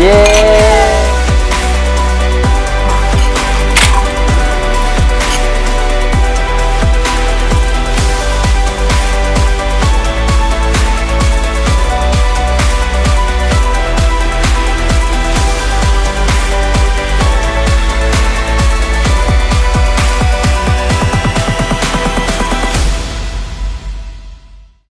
Yeah!